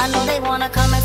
I know they wanna come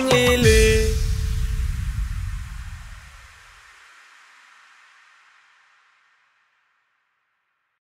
не